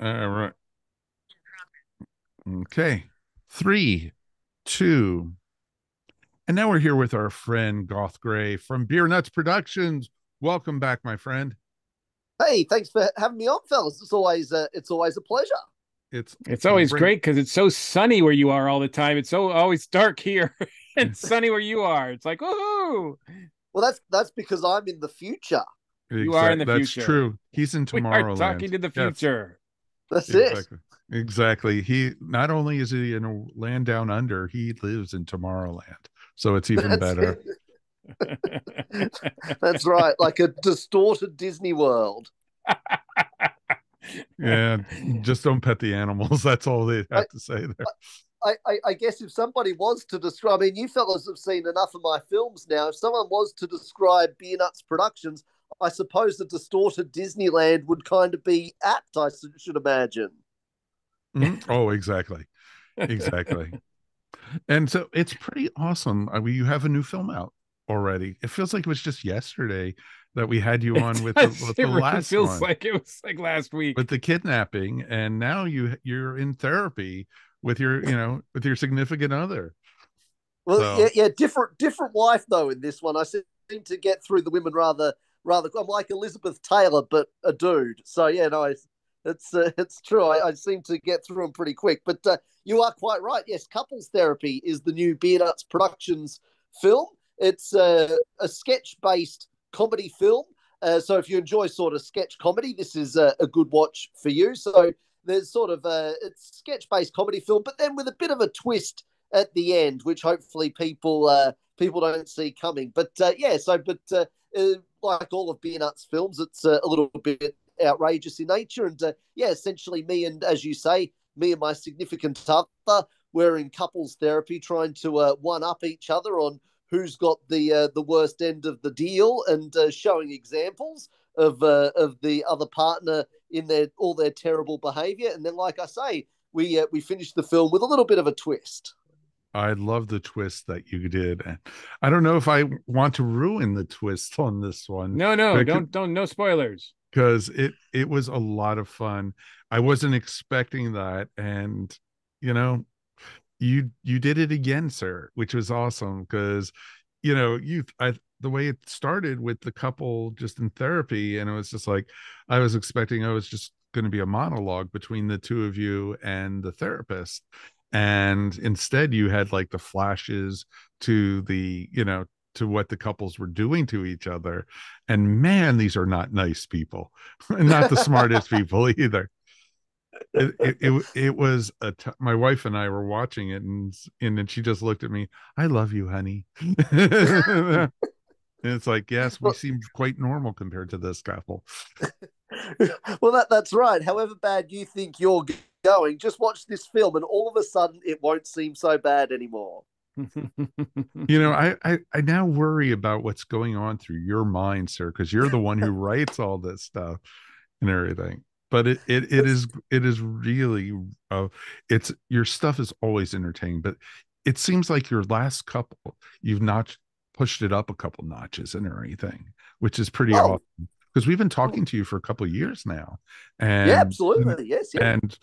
All right. Okay. Three, two. And now we're here with our friend Gough Gray from Beernuts Productions. Welcome back, my friend. Hey, thanks for having me on, fellas. It's always uh, it's always a pleasure. It's It's always great because it's so sunny where you are all the time. It's so always dark here and sunny where you are. It's like, woohoo! Well, that's that's because I'm in the future. You are in the That's future. That's true. He's in We are talking to the Yes, future. That's it. exactly. Exactly. He not only is he in a land down under, he lives in Tomorrowland. So it's even That's better. it. That's right, like a distorted Disney World. Yeah. Just don't pet the animals. That's all they have I- to say there. I, I, I guess if somebody was to describe, I mean, you fellas have seen enough of my films now. If someone was to describe Beernuts Productions, I suppose the distorted Disneyland would kind of be apt. I should imagine. Mhm. Oh, exactly. Exactly. and so it's pretty awesome. I mean, you have a new film out already. It feels like it was just yesterday that we had you on with the, with it the really last feels one, like it was like last week. with the kidnapping, and now you you're in therapy with your you know with your significant other. Well, So- yeah, yeah, different different wife though in this one. I seem to get through the women rather rather. I'm like Elizabeth Taylor, but a dude. So yeah, no, it's it's, uh, it's true. I, I seem to get through them pretty quick. But uh, you are quite right. Yes, couples therapy is the new Beernuts Productions film. It's uh, a sketch based comedy film. Uh, so if you enjoy sort of sketch comedy, this is a, a good watch for you. So there's sort of a it's sketch based comedy film, but then with a bit of a twist at the end, which hopefully people uh, people don't see coming. But uh, yeah, so but like all of Beernuts films, it's uh, a little bit outrageous in nature, and uh, yeah, essentially me and as you say, me and my significant other, we're in couples therapy, trying to uh, one up each other on who's got the uh, the worst end of the deal, and uh, showing examples of uh, of the other partner in their all their terrible behavior, and then like I say, we we finished the film with a little bit of a twist. I love the twist that you did. And I don't know if I want to ruin the twist on this one. no, no, don't could- don't no spoilers. because it it was a lot of fun. I wasn't expecting that, and you know, you you did it again, sir, which was awesome because you know you I the way it started with the couple just in therapy, and it was just like I was expecting I was just going to be a monologue between the two of you and the therapist and instead you had like the flashes to the you know to what the couples were doing to each other and man these are not nice people and not the smartest people either. It, it, it, it was a t- my wife and i were watching it and and then she just looked at me i love you honey. And it's like yes we seem quite normal compared to this couple. Well, that that's right. However bad you think you're going, just watch this film, and all of a sudden, it won't seem so bad anymore. you know I, I i now worry about what's going on through your mind sir because you're the one who writes all this stuff and everything but it it, it is it is really uh it's your stuff is always entertaining but it seems like your last couple you've not pushed it up a couple notches and everything which is pretty Oh. awesome because we've been talking to you for a couple of years now and yeah, absolutely. Yes, yeah. and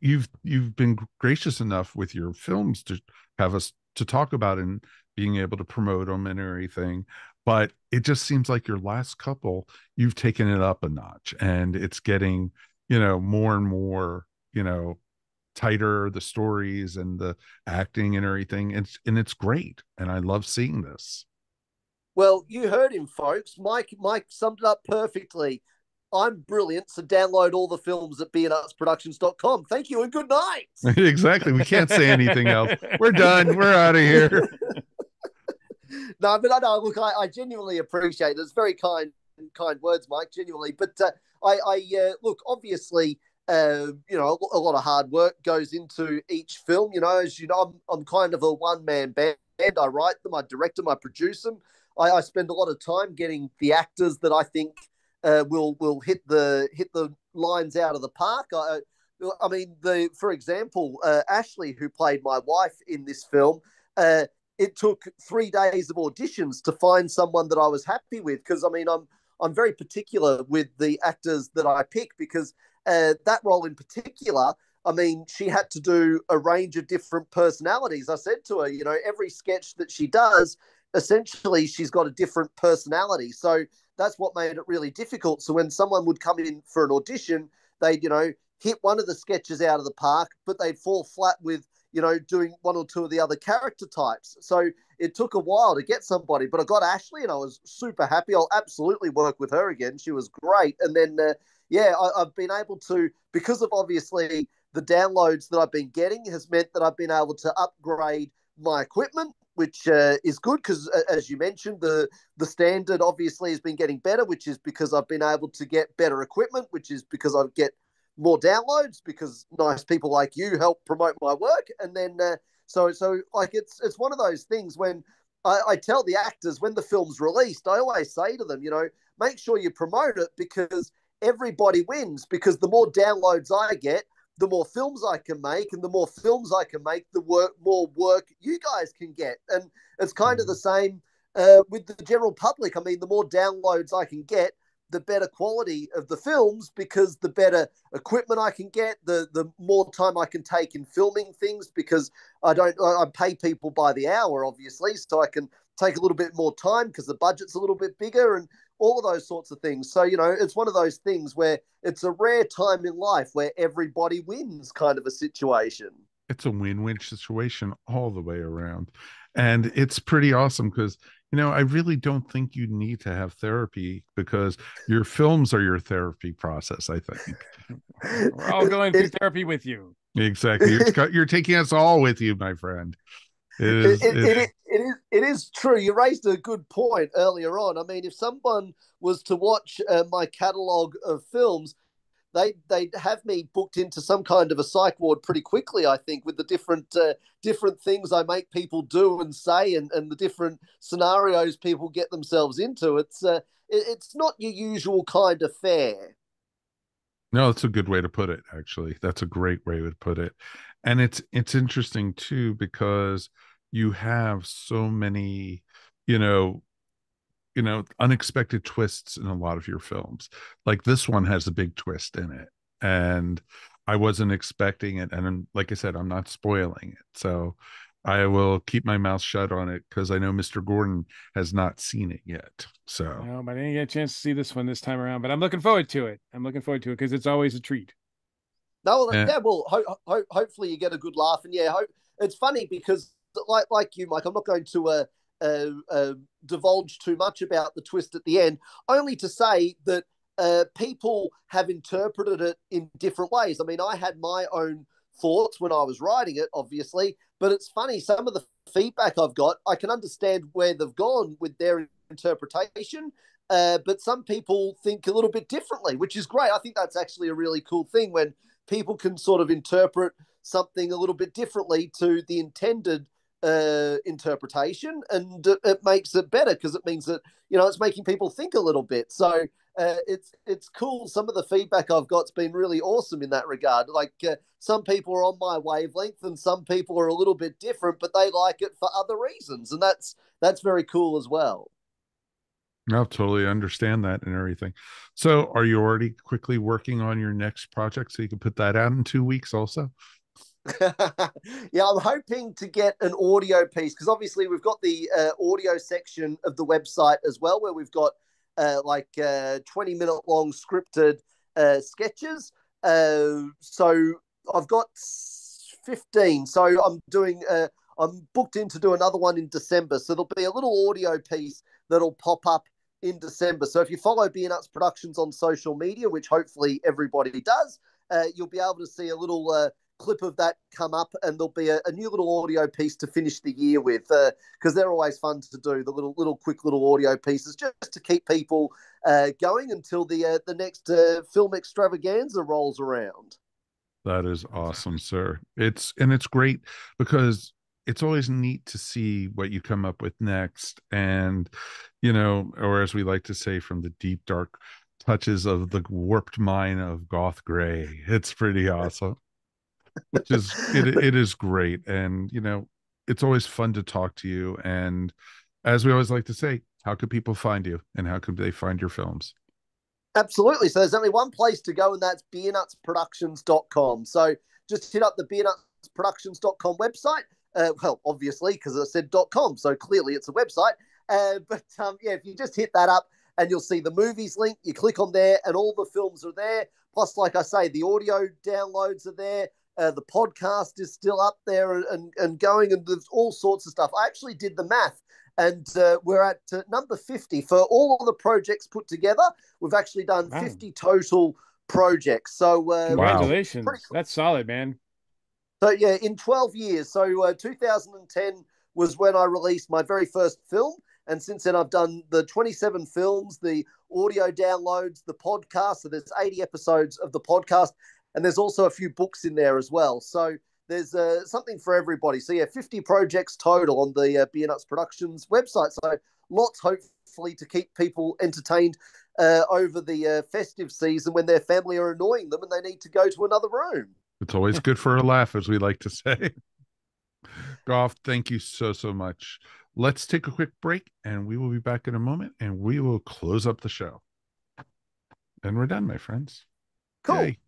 you've you've been gracious enough with your films to have us to talk about and being able to promote them and everything but it just seems like your last couple you've taken it up a notch and it's getting you know more and more you know tighter the stories and the acting and everything it's and it's great and i love seeing this Well, you heard him, folks. Mike Mike summed it up perfectly. I'm brilliant, so download all the films at beernutsproductions.com. Thank you and good night. exactly we can't say anything else we're done we're out of here no, but I know. Look, I, I genuinely appreciate it. It's very kind, kind words, Mike. Genuinely, but uh, I, I uh, look. Obviously, uh, you know, a lot of hard work goes into each film. You know, as you know, I'm, I'm kind of a one man band. I write them, I direct them, I produce them. I, I spend a lot of time getting the actors that I think uh, will will hit the hit the lines out of the park. I, I mean, the for example, uh, Ashley, who played my wife in this film. Uh, it took three days of auditions to find someone that I was happy with because I mean I'm I'm very particular with the actors that I pick because uh, that role in particular, I mean, she had to do a range of different personalities. I said to her, you know, every sketch that she does, essentially, she's got a different personality. So that's what made it really difficult. So when someone would come in for an audition, they'd, you know, hit one of the sketches out of the park, but they'd fall flat with, you know, doing one or two of the other character types. So it took a while to get somebody, but I got Ashley and I was super happy. I'll absolutely work with her again. She was great. And then, uh, yeah, I, I've been able to, because of obviously the downloads that I've been getting, has meant that I've been able to upgrade my equipment which uh, is good because, uh, as you mentioned, the the standard obviously has been getting better, which is because I've been able to get better equipment, which is because I get more downloads because nice people like you help promote my work, and then uh, so so like it's it's one of those things when I, I tell the actors when the film's released, I always say to them, you know, make sure you promote it because everybody wins because the more downloads I get, the more films I can make, and the more films I can make, the work more work you guys can get. And it's kind of the mm. same uh, with the general public. I mean, the more downloads I can get, the better quality of the films because the better equipment I can get, the the more time I can take in filming things because I don't I pay people by the hour obviously, so I can take a little bit more time because the budget's a little bit bigger and all of those sorts of things. So, you know, it's one of those things where it's a rare time in life where everybody wins kind of a situation. It's a win win situation all the way around. And it's pretty awesome because, you know, I really don't think you need to have therapy because your films are your therapy process, I think. We're all going through therapy with you. Exactly. You're, you're taking us all with you, my friend. It is, it, it, it, it is it is true. You raised a good point earlier on. I mean, if someone was to watch uh, my catalogue of films, they they'd have me booked into some kind of a psych ward pretty quickly. I think with the different uh, different things I make people do and say, and, and the different scenarios people get themselves into. It's uh, it, it's not your usual kind of fare. No, that's a good way to put it. Actually, that's a great way to put it, and it's it's interesting too because you have so many, you know, you know, unexpected twists in a lot of your films. Like this one has a big twist in it. And I wasn't expecting it. And like I said, I'm not spoiling it. So I will keep my mouth shut on it because I know Mr. Gordon has not seen it yet. So no, but I didn't get a chance to see this one this time around. But I'm looking forward to it. I'm looking forward to it because it's always a treat. No, yeah. yeah well, ho- ho- hopefully you get a good laugh, and yeah, ho- it's funny because like like you, Mike, I'm not going to uh, uh, uh, divulge too much about the twist at the end, only to say that uh, people have interpreted it in different ways. I mean, I had my own thoughts when I was writing it, obviously, but it's funny. Some of the feedback I've got, I can understand where they've gone with their interpretation. Uh, but some people think a little bit differently, which is great. I think that's actually a really cool thing when people can sort of interpret something a little bit differently to the intended uh, interpretation, and it, makes it better because it means that you know it's making people think a little bit. So uh, it's it's cool. Some of the feedback I've got's been really awesome in that regard. Like uh, some people are on my wavelength, and some people are a little bit different, but they like it for other reasons, and that's that's very cool as well. No, totally understand that and everything. So, are you already quickly working on your next project so you can put that out in two weeks also? yeah, I'm hoping to get an audio piece because obviously we've got the uh, audio section of the website as well, where we've got uh, like uh, 20 minute long scripted uh, sketches. Uh, so I've got 15. So I'm doing, uh, I'm booked in to do another one in December. So there'll be a little audio piece that'll pop up in December. So if you follow Beernuts Productions on social media, which hopefully everybody does, you'll be able to see a little clip of that come up, and there'll be a, a new little audio piece to finish the year with because uh, they're always fun to do the little little quick little audio pieces just to keep people uh, going until the uh, the next uh, film extravaganza rolls around. That is awesome, sir. It's and it's great because it's always neat to see what you come up with next and you know or as we like to say from the deep dark touches of the warped mind of Gough Gray it's pretty awesome which is it, it is great and you know it's always fun to talk to you and as we always like to say how can people find you and how can they find your films Absolutely. So there's only one place to go, and that's beernutsproductions.com. So just hit up the beernutsproductions.com website. Uh, well, obviously, because I said .com, so clearly it's a website. Uh, but um, yeah, if you just hit that up and you'll see the movies link, you click on there, and all the films are there. Plus, like I say, the audio downloads are there. Uh, the podcast is still up there and, and, and going, and there's all sorts of stuff. I actually did the math and uh, we're at uh, number 50 for all of the projects put together. We've actually done wow. 50 total projects. So uh, congratulations. cool. that's solid man. So yeah in 12 years. So uh, 2010 was when i released my very first film. And since then i've done the 27 films the audio downloads the podcast. So there's 80 episodes of the podcast and there's also a few books in there as well so there's uh, something for everybody. So yeah, 50 projects total on the uh, Beernuts Productions website. So lots, hopefully, to keep people entertained uh, over the uh, festive season when their family are annoying them and they need to go to another room. It's always good for a laugh, as we like to say. Gough, thank you so so much. Let's take a quick break, and we will be back in a moment, and we will close up the show. And we're done, my friends. Cool. Yay.